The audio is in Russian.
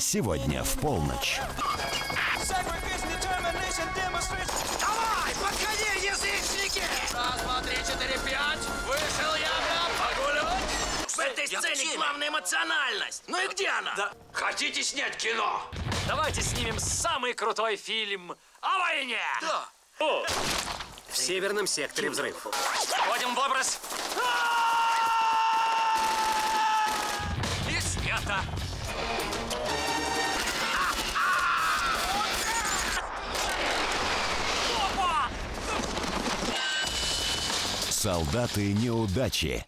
Сегодня в полночь. Давай, подходи, язычники! Раз, два, три, четыре, пять. Вышел я прям погулять. В этой сцене главная эмоциональность. Ну и где она? Да. Хотите снять кино? Давайте снимем самый крутой фильм о войне. Да. В северном секторе взрыв. Входим в образ. И снято. Солдаты неудачи.